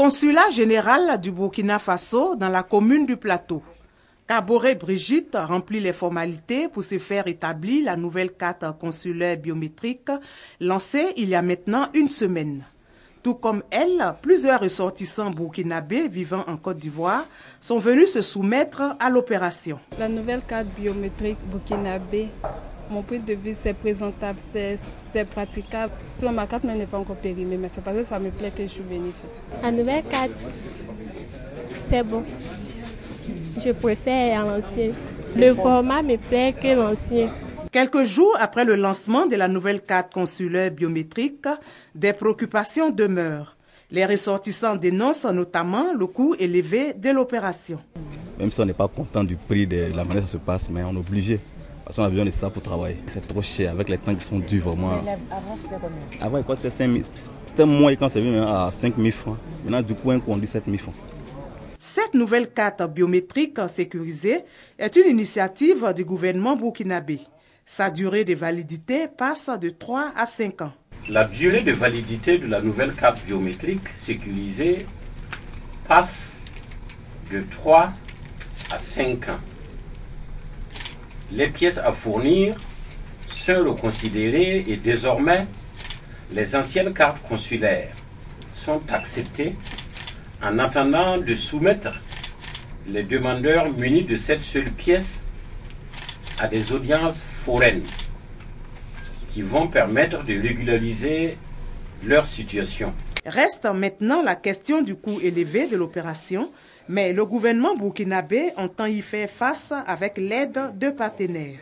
Consulat général du Burkina Faso dans la commune du Plateau. Caboret Brigitte remplit les formalités pour se faire établir la nouvelle carte consulaire biométrique lancée il y a maintenant une semaine. Tout comme elle, plusieurs ressortissants burkinabés vivant en Côte d'Ivoire sont venus se soumettre à l'opération. La nouvelle carte biométrique burkinabé, mon point de vue, c'est présentable, c'est praticable. Sinon, ma carte n'est pas encore périmée, mais c'est parce que ça me plaît que je suis venue. La nouvelle carte, c'est bon. Je préfère l'ancien. Le format me plaît que l'ancien. Quelques jours après le lancement de la nouvelle carte consulaire biométrique, des préoccupations demeurent. Les ressortissants dénoncent notamment le coût élevé de l'opération. Même si on n'est pas content du prix de la manière dont ça se passe, mais on est obligé. Parce qu'on a besoin de ça pour travailler. C'est trop cher avec les temps qui sont dus vraiment. Avant c'était combien? Avant c'était 5 000. C'était moins quand c'est venu à 5 000 francs. Maintenant du coup un coup on dit 7 000 francs. Cette nouvelle carte biométrique sécurisée est une initiative du gouvernement burkinabé. Sa durée de validité passe de 3 à 5 ans. La durée de validité de la nouvelle carte biométrique sécurisée passe de 3 à 5 ans. Les pièces à fournir sont reconsidérées et désormais les anciennes cartes consulaires sont acceptées en attendant de soumettre les demandeurs munis de cette seule pièce à des audiences foraines qui vont permettre de régulariser leur situation. Reste maintenant la question du coût élevé de l'opération, mais le gouvernement burkinabé entend y faire face avec l'aide de partenaires.